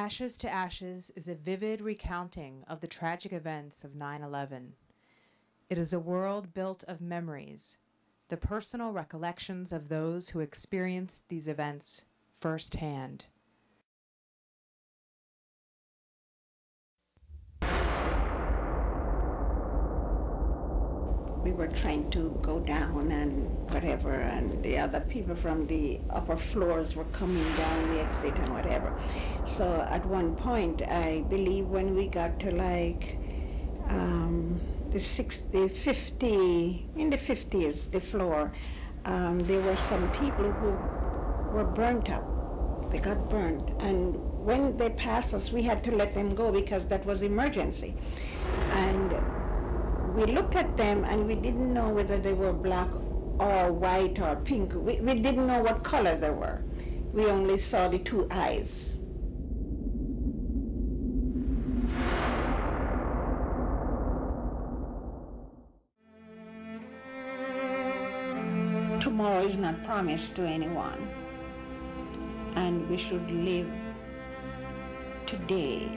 Ashes to Ashes is a vivid recounting of the tragic events of 9 11. It is a world built of memories, the personal recollections of those who experienced these events firsthand. we were trying to go down and whatever, and the other people from the upper floors were coming down the exit and whatever. So at one point, I believe when we got to like um, the 60, 50, in the 50s, the floor, um, there were some people who were burnt up. They got burned. And when they passed us, we had to let them go because that was emergency. And we looked at them and we didn't know whether they were black or white or pink. We, we didn't know what color they were. We only saw the two eyes. Tomorrow is not promised to anyone, and we should live today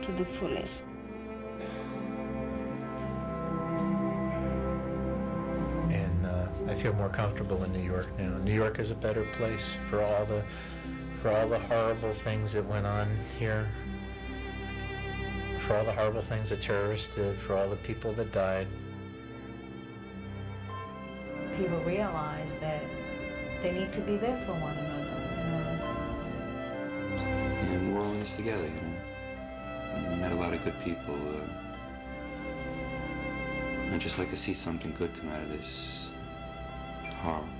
to the fullest. Feel more comfortable in New York now. New York is a better place for all the for all the horrible things that went on here, for all the horrible things the terrorists did, for all the people that died. People realize that they need to be there for one another. You know? And we're all in this together, you know. We met a lot of good people. Uh, I'd just like to see something good come out of this 啊